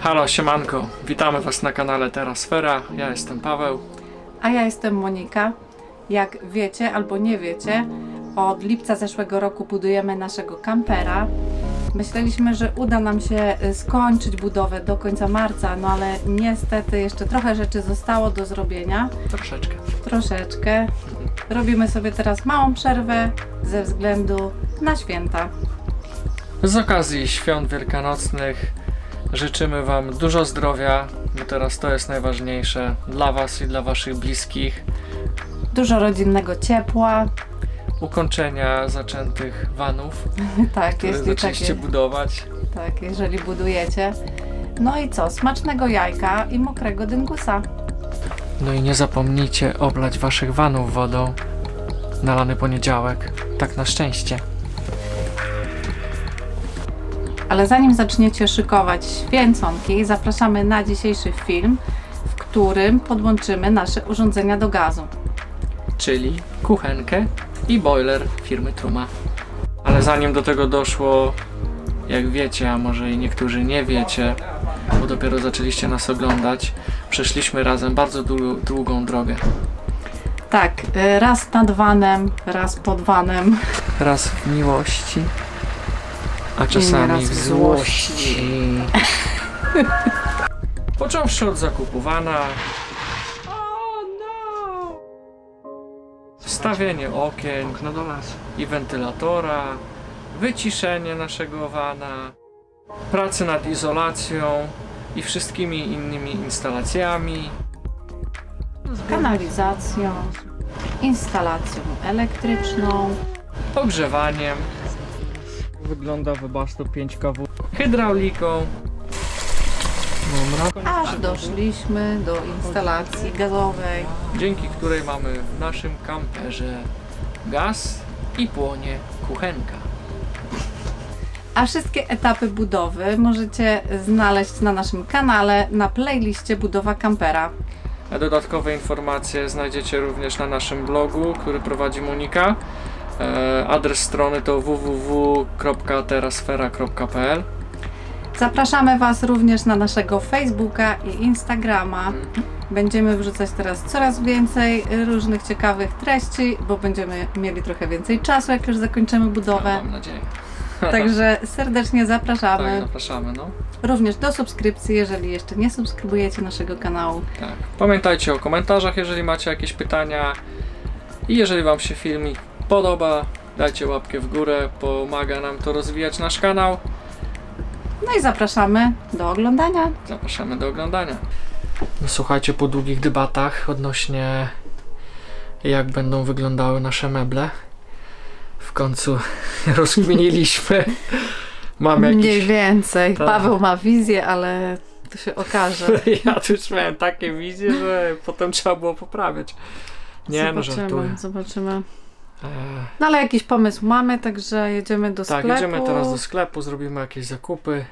Halo, siemanko. Witamy Was na kanale Terasfera. Ja jestem Paweł. A ja jestem Monika. Jak wiecie albo nie wiecie, od lipca zeszłego roku budujemy naszego kampera. Myśleliśmy, że uda nam się y, skończyć budowę do końca marca, no ale niestety jeszcze trochę rzeczy zostało do zrobienia. Troszeczkę. Troszeczkę. Robimy sobie teraz małą przerwę ze względu na święta. Z okazji świąt wielkanocnych życzymy Wam dużo zdrowia, bo teraz to jest najważniejsze dla Was i dla Waszych bliskich. Dużo rodzinnego ciepła. Ukończenia zaczętych vanów, Tak, które jeśli zaczęliście takie, budować. tak, jeżeli budujecie. No i co? Smacznego jajka i mokrego dyngusa. No i nie zapomnijcie oblać Waszych vanów wodą. Nalany poniedziałek. Tak na szczęście. Ale zanim zaczniecie szykować święconki, zapraszamy na dzisiejszy film, w którym podłączymy nasze urządzenia do gazu. czyli kuchenkę i boiler firmy Truma. Ale zanim do tego doszło, jak wiecie, a może i niektórzy nie wiecie, bo dopiero zaczęliście nas oglądać, przeszliśmy razem bardzo dłu- długą drogę. Tak, y, raz nad vanem, raz pod vanem. Raz w miłości, a czasami w złości. Począwszy od zakupu wana, wstawienie okien, Okno do lasu. i wentylatora, wyciszenie naszego wana, pracy nad izolacją i wszystkimi innymi instalacjami. Kanalizacją, instalacją elektryczną, ogrzewaniem, Wygląda Webasto 5 kW. hydrauliką, Dobra. aż doszliśmy do instalacji gazowej. dzięki której mamy w naszym kamperze gaz i płonie kuchenka. A wszystkie etapy budowy możecie znaleźć na naszym kanale na playliście Budowa Kampera. A dodatkowe informacje znajdziecie również na naszym blogu, który prowadzi Monika. E, adres strony to www.terasfera.pl Zapraszamy Was również na naszego Facebooka i Instagrama. Będziemy wrzucać teraz coraz więcej różnych ciekawych treści, bo będziemy mieli trochę więcej czasu, jak już zakończymy budowę. Mam nadzieję. Także serdecznie Tak, zapraszamy. zapraszamy, no. Również do subskrypcji, jeżeli jeszcze nie subskrybujecie naszego kanału. Tak. Pamiętajcie o komentarzach, jeżeli macie jakieś pytania. I jeżeli Wam się filmik podoba, dajcie łapkę w górę, pomaga nam to rozwijać nasz kanał. No i zapraszamy do oglądania. Zapraszamy do oglądania. No, słuchajcie, po długich debatach odnośnie jak będą wyglądały nasze meble, w końcu rozkminiliśmy. Mam Mniej jakiś... więcej. Tak. Paweł ma wizję, ale to się okaże. Ja już miałem takie wizje, że potem trzeba było poprawiać. Nie, no żartuję. zobaczymy, zobaczymy. Eee, No ale jakiś pomysł mamy, także jedziemy do Tak, sklepu. jedziemy teraz do sklepu, zrobimy jakieś zakupy.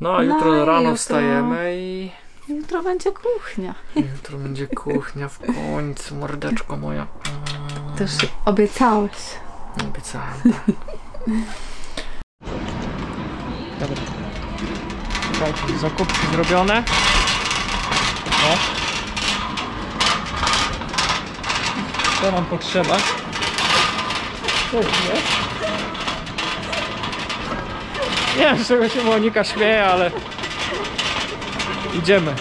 No a No jutro i rano jutro- wstajemy i Jutro będzie kuchnia. jutro będzie kuchnia w końcu, mordeczko moja. Ty już obiecałeś. Obiecałem. tak. Dobra. Słuchajcie, zakupki zrobione. No. Co nam potrzeba? Co jest? Nie wiem, z czego się Monika śmieje, ale idziemy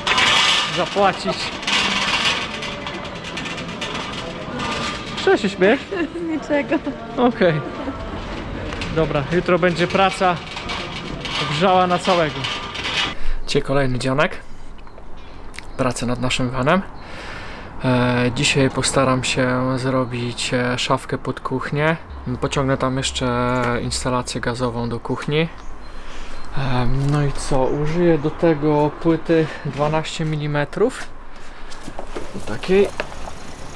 zapłacić. Co się śmiejesz? Niczego. Okej. Dobra, jutro będzie praca wrzała na całego. Dzisiaj kolejny dzionek. Praca nad naszym vanem. E, dzisiaj postaram się zrobić e, szafkę pod kuchnię. Pociągnę tam jeszcze instalację gazową do kuchni. E, no i co? Użyję do tego płyty 12 mm. Takiej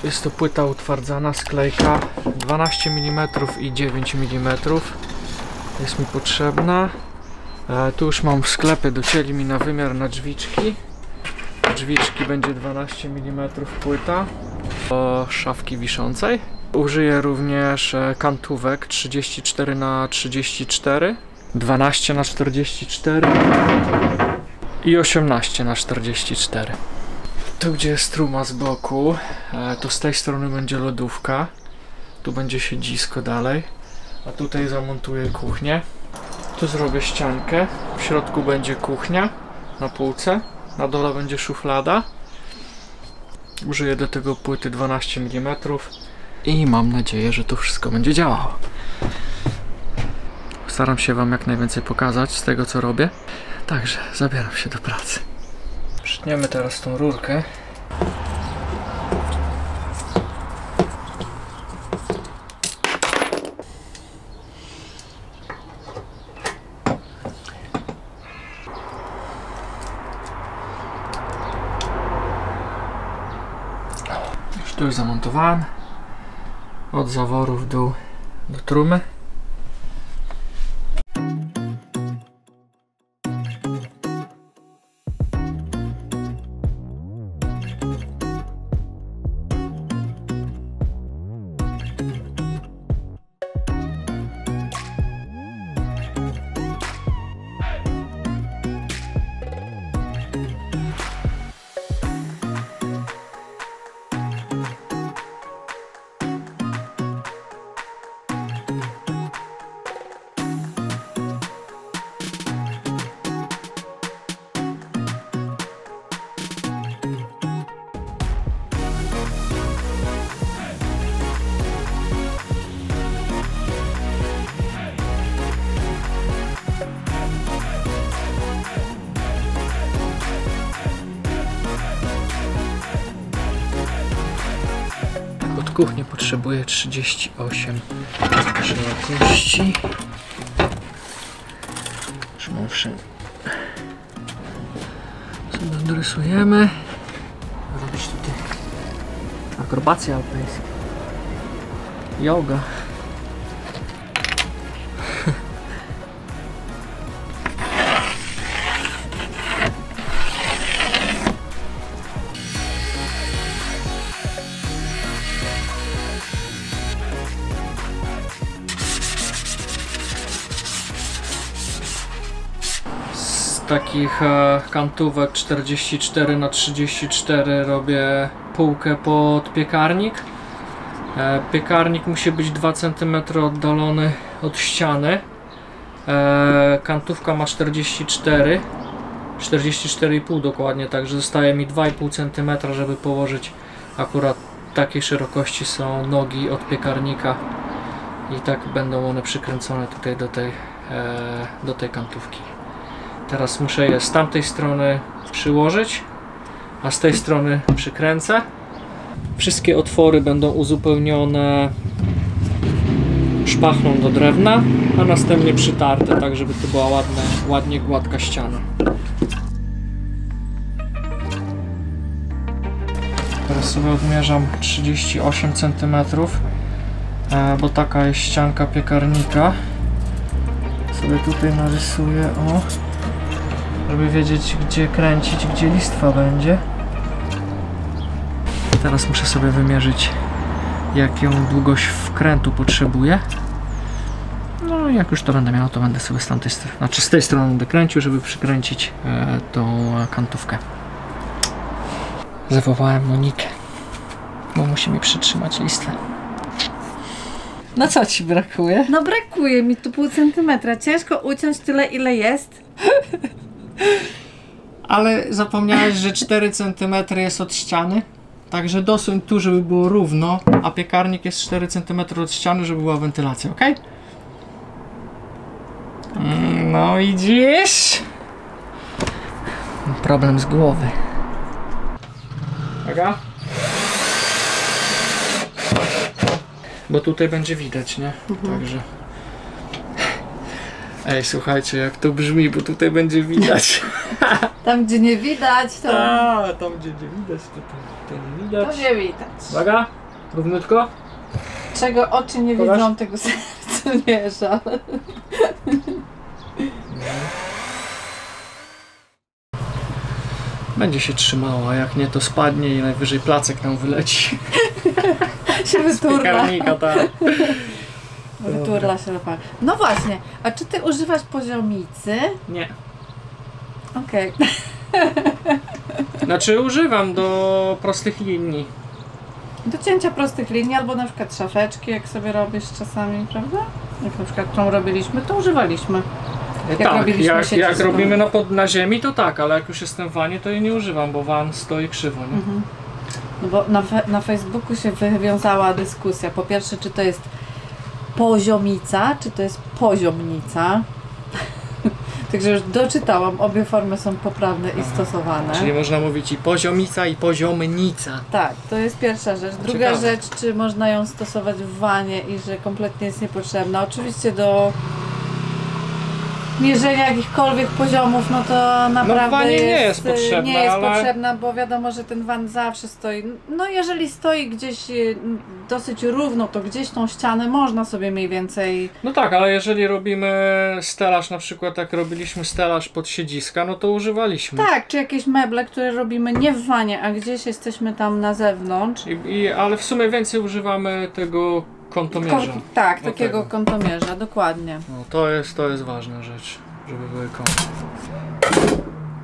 jest to płyta utwardzana, sklejka 12 mm i 9 mm jest mi potrzebna. Tu już mam w sklepie, docięli mi na wymiar na drzwiczki. Drzwiczki będzie 12 mm płyta. Do szafki wiszącej. Użyję również e, kantówek 34 na 34 12 na 44 i 18 na 44. Tu gdzie jest truma z boku, e, to z tej strony będzie lodówka, tu będzie siedzisko dalej, a tutaj zamontuję kuchnię. Tu zrobię ściankę, w środku będzie kuchnia na półce, na dole będzie szuflada. Użyję do tego płyty 12 mm i mam nadzieję, że to wszystko będzie działało. Staram się Wam jak najwięcej pokazać z tego, co robię. Także zabieram się do pracy. Przytniemy teraz tą rurkę. Tu już zamontowałem. Od zaworu w dół do trumy. Od kuchni potrzebuję 38 szerokości. Wszędzie. Sobie dorysujemy. Robić tutaj akrobacje alpejskie. Yoga. Takich e, kantówek 44 na 34 robię półkę pod piekarnik. E, piekarnik musi być 2 cm oddalony od ściany. E, kantówka ma 44 44,5 dokładnie, także zostaje mi 2,5 cm, żeby położyć akurat takiej szerokości są nogi od piekarnika i tak będą one przykręcone tutaj do tej, e, do tej kantówki. Teraz muszę je z tamtej strony przyłożyć, a z tej strony przykręcę. Wszystkie otwory będą uzupełnione szpachną do drewna, a następnie przytarte, tak żeby to była ładne, ładnie gładka ściana. Teraz sobie odmierzam 38 cm, e, bo taka jest ścianka piekarnika. Sobie tutaj narysuję, o żeby wiedzieć gdzie kręcić, gdzie listwa będzie. Teraz muszę sobie wymierzyć jaką długość wkrętu potrzebuję. No jak już to będę miał, to będę sobie z tamtej strony, znaczy z tej strony będę kręcił, żeby przykręcić e, tą kantówkę. Zawołałem Monikę, bo musi mi przytrzymać listwę. No co ci brakuje? No brakuje mi tu pół centymetra. Ciężko uciąć tyle, ile jest. Ale zapomniałeś, że 4 cm jest od ściany. Także dosuń tu, żeby było równo, a piekarnik jest 4 cm od ściany, żeby była wentylacja, ok? No widzisz? Problem z głowy. Uwaga. Bo tutaj będzie widać, nie? Także. Ej, słuchajcie, jak to brzmi, bo tutaj będzie widać. Tam, gdzie nie widać, to, A, tam gdzie nie widać, to tam, to nie to widać. nie widać. Uwaga, równiutko. Czego oczy nie Pokaż. widzą, tego serce nie żal. Będzie się trzymała, jak nie to spadnie i najwyżej placek nam wyleci. się wyturla. Piekarnika, tak. Wyturla się na. No właśnie, a czy ty używasz poziomicy? Nie. Okej. Znaczy używam do prostych linii. Do cięcia prostych linii, albo na przykład szafeczki, jak sobie robisz czasami, prawda? Jak na przykład tą robiliśmy, to używaliśmy. Jak tak, robiliśmy jak, jak robimy na, pod, na ziemi to tak, ale jak już jestem w wanie to jej nie używam, bo van stoi krzywo, nie? Mhm. No bo na, fe- na Facebooku się wywiązała dyskusja. Po pierwsze, czy to jest poziomica, czy to jest poziomnica. Także już doczytałam, obie formy są poprawne i stosowane. Czyli można mówić i poziomica i poziomnica. Tak, to jest pierwsza rzecz. Druga Ciekawe. rzecz, czy można ją stosować w wanie i że kompletnie jest niepotrzebna. Oczywiście do mierzenia jakichkolwiek poziomów, no to naprawdę wanie nie jest, jest potrzebna, nie jest ale- potrzebna, bo wiadomo, że ten van zawsze stoi. No jeżeli stoi gdzieś y, dosyć równo, to gdzieś tą ścianę można sobie mniej więcej No tak, ale jeżeli robimy stelaż, na przykład jak robiliśmy stelaż pod siedziska, no to używaliśmy. tak, czy jakieś meble, które robimy nie w wanie, a gdzieś jesteśmy tam na zewnątrz. I, i, ale w sumie więcej używamy tego kątomierza. Ko- tak, takiego tego. kątomierza, dokładnie. No, to, jest, to jest ważna rzecz, żeby były kąty.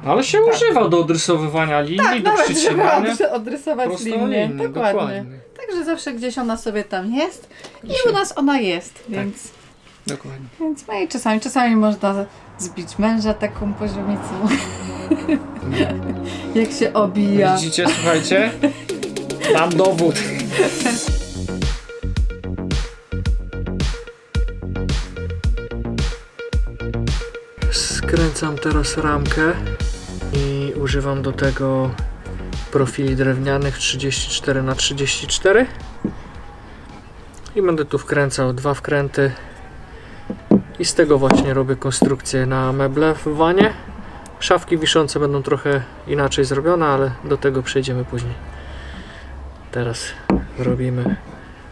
Ale się używa do odrysowywania linii, Tak, do przycinania. odry- odrysować linię. Dokładnie. dokładnie. Także zawsze gdzieś ona sobie tam jest i Dzisiaj- u nas ona jest, więc, Dokładnie. więc no i czasami, czasami można zbić męża taką poziomicą. Jak się obija. Widzicie, słuchajcie? Mam dowód. Skręcam teraz ramkę i używam do tego profili drewnianych 34 na 34 i będę tu wkręcał dwa wkręty i z tego właśnie robię konstrukcję na meble w wanie. Szafki wiszące będą trochę inaczej zrobione, ale do tego przejdziemy później. Teraz robimy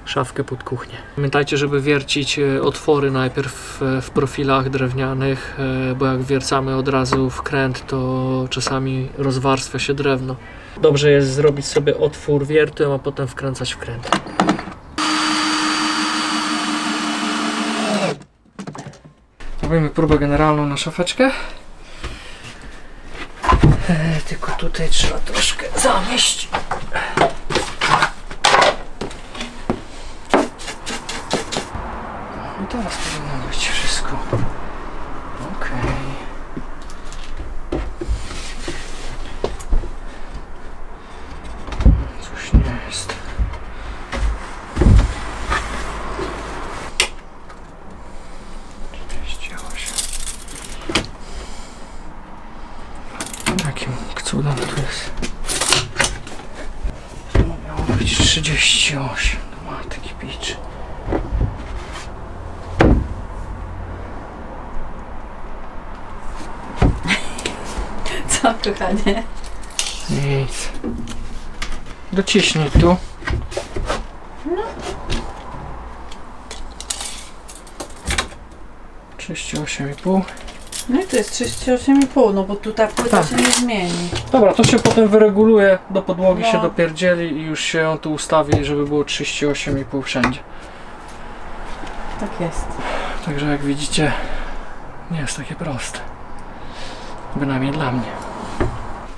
szafkę pod kuchnię. Pamiętajcie, żeby wiercić e, otwory najpierw w profilach drewnianych, e, bo jak wiercamy od razu w kręt, to czasami rozwarstwia się drewno. Dobrze jest zrobić sobie otwór wiertym, a potem wkręcać w kręt. Robimy próbę generalną na szafeczkę. E, tylko tutaj trzeba troszkę zamieść. Teraz powinno być wszystko. Okej. Osiem. Jakim cudem tu jest? To miało być 38. Do matki piczy. Co, kochanie? Nic. Dociśnij tu. Trzydzieści osiem i pół. No i to jest 38,5, no bo tu ta płyta Tak. się nie zmieni. Dobra, to się potem wyreguluje, do podłogi No. się dopierdzieli i już się ją tu ustawi, żeby było 38,5 wszędzie. Tak jest. Także jak widzicie, nie jest takie proste. Bynajmniej dla mnie.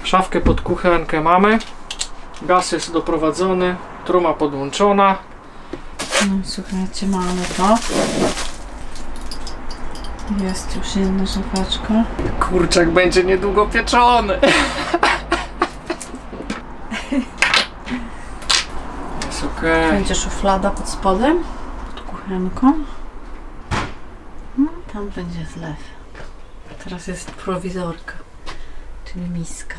Szafkę pod kuchenkę mamy. Gaz jest doprowadzony, truma podłączona. No słuchajcie, mamy to. Jest już jedna szafeczka. Kurczak będzie niedługo pieczony. Jest okej. Będzie szuflada pod spodem, pod kuchenką. No, tam będzie zlew. Teraz jest prowizorka, czyli miska.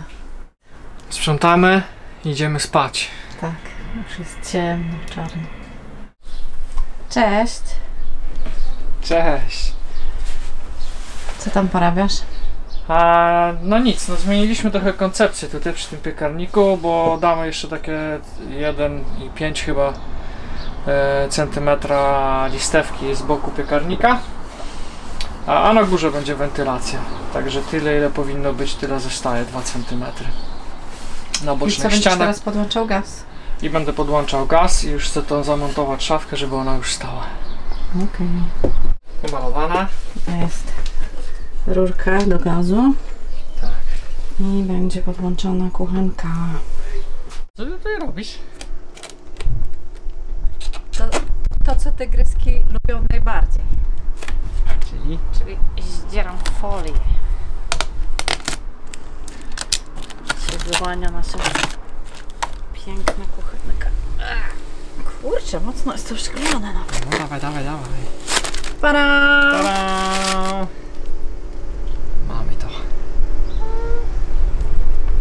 Sprzątamy, idziemy spać. Tak, już jest ciemno, czarno. Cześć. Cześć. Co tam porabiasz? A, no nic, no zmieniliśmy trochę koncepcję tutaj przy tym piekarniku, bo damy jeszcze takie 1,5 chyba e, centymetra listewki z boku piekarnika, a, a na górze będzie wentylacja. Także tyle ile powinno być, tyle zostaje 2 centymetry na I co bocznych będziesz ścianach teraz podłączał gaz? i będę podłączał gaz i już chcę to zamontować szafkę, żeby ona już stała. Okej. Umalowana. To jest rurka do gazu. Tak. I będzie podłączona kuchenka. Co ty tutaj robisz? To, to co tygryski lubią najbardziej, Czyli? czyli zdzieram folię. Wyłania nasza piękna kuchenka. Kurczę, mocno jest to szklane nawet. No dawaj, dawaj, dawaj. Para! Tada! Mamy to.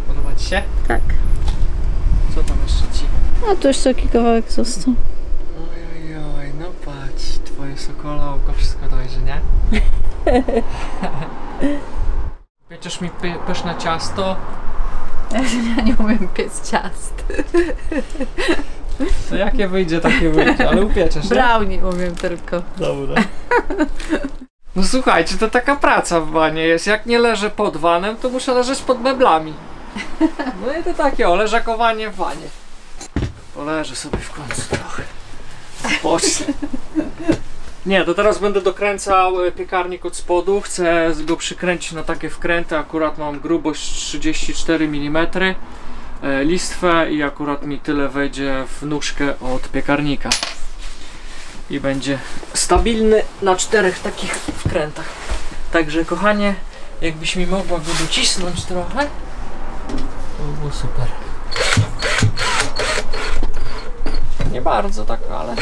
Podoba Ci się? Tak. Co tam jeszcze Ci? A tu jeszcze taki kawałek został. Oj, oj, oj, no patrz, Twoje sokołowko wszystko dojrzy, nie? Pieczesz mi py pyszne ciasto, Ja nie umiem piec ciast. to jakie wyjdzie, takie wyjdzie, ale upieczesz, nie? Brownie umiem tylko. Dobra. No słuchajcie, to taka praca w wanie jest. Jak nie leżę pod vanem, to muszę leżeć pod meblami. No i to takie o, leżakowanie w wanie. Poleżę sobie w końcu trochę. Odpocznę. Nie, to teraz będę dokręcał e, piekarnik od spodu. Chcę go przykręcić na takie wkręty. Akurat mam grubość 34 mm. e, Listwę i akurat mi tyle wejdzie w nóżkę od piekarnika. I będzie stabilny na czterech takich wkrętach. Także kochanie, jakbyś mi mogła go docisnąć trochę, to by było super. Nie bardzo tak, ale...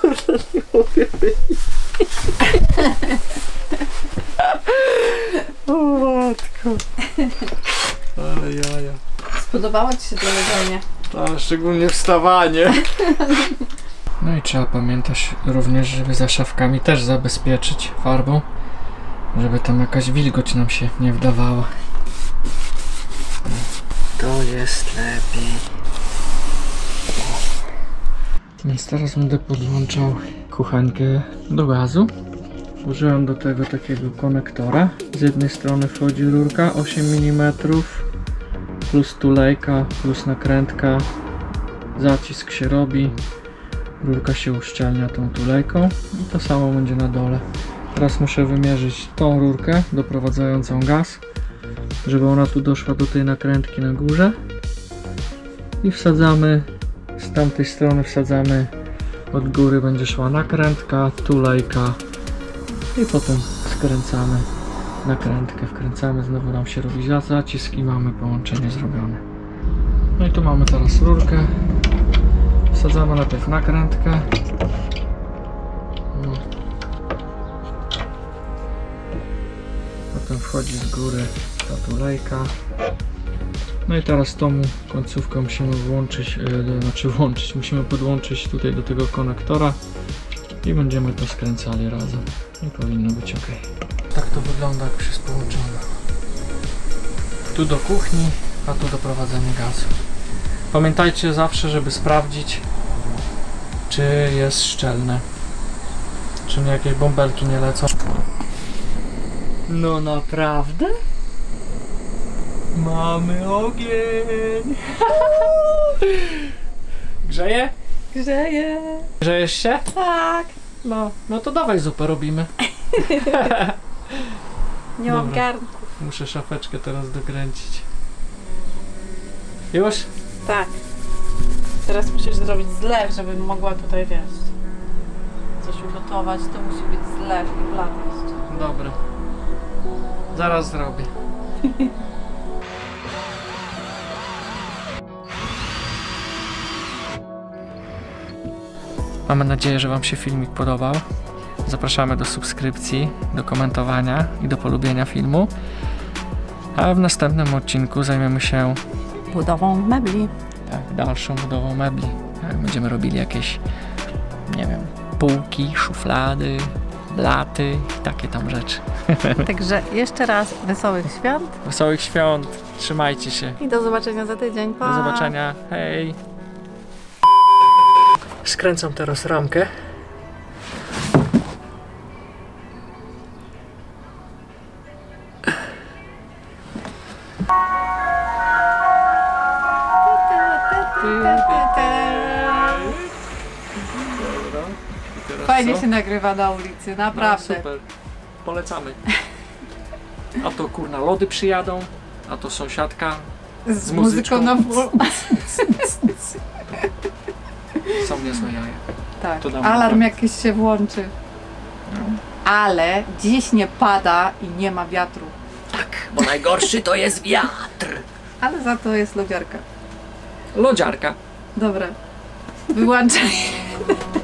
Kurde, nie mogę wyjść. O matko. Ale jaja. Spodobało Ci się to leżenie? A szczególnie wstawanie. No i trzeba pamiętać również, żeby za szafkami też zabezpieczyć farbą, żeby tam jakaś wilgoć nam się nie wdawała. To jest lepiej. Więc teraz będę podłączał kuchenkę do gazu. Użyłem do tego takiego konektora. Z jednej strony wchodzi rurka 8 mm, plus tulejka, plus nakrętka. Zacisk się robi, rurka się uszczelnia tą tulejką i to samo będzie na dole. Teraz muszę wymierzyć tą rurkę doprowadzającą gaz, żeby ona tu doszła do tej nakrętki na górze i wsadzamy z tamtej strony wsadzamy od góry będzie szła nakrętka, tulejka i potem skręcamy nakrętkę, wkręcamy, znowu nam się robi za- zacisk i mamy połączenie zrobione. No i tu mamy teraz rurkę. Wsadzamy najpierw nakrętkę. No. Potem wchodzi z góry ta tulejka. No i teraz tą końcówkę musimy włączyć, e, znaczy włączyć, musimy podłączyć tutaj do tego konektora i będziemy to skręcali razem. I powinno być ok. Tak to wygląda, jak już jest połączone. Tu do kuchni, a tu do prowadzenia gazu. Pamiętajcie zawsze, żeby sprawdzić, czy jest szczelne. Czy nie jakieś bąbelki nie lecą. No naprawdę? Mamy ogień! Grzeje? Grzeje. Grzejesz się? Tak. No, no to dawaj zupę robimy. Nie mam garnku. Muszę szafeczkę teraz dokręcić. Już? Tak. Teraz musisz zrobić zlew, żebym mogła tutaj, wiesz, coś ugotować. To musi być zlew i blat jeszcze. Dobra. Zaraz zrobię. Mamy nadzieję, że Wam się filmik podobał. Zapraszamy do subskrypcji, do komentowania i do polubienia filmu. A w następnym odcinku zajmiemy się Budową mebli. tak, dalszą budową mebli. Jak będziemy robili jakieś, nie wiem, półki, szuflady, blaty i takie tam rzeczy. Także jeszcze raz wesołych świąt Wesołych świąt, trzymajcie się. i do zobaczenia za tydzień. Pa! Do zobaczenia, hej! Skręcam teraz ramkę. Fajnie się nagrywa na ulicy, No, naprawdę. super. Polecamy. A to kurna lody przyjadą, a to sąsiadka z, z muzyką na full. Tak, To dam alarm na jakiś się włączy. Ale dziś nie pada i nie ma wiatru. Tak, bo najgorszy to jest wiatr. Ale za to jest lodziarka. Lodziarka. Dobra. Wyłączaj.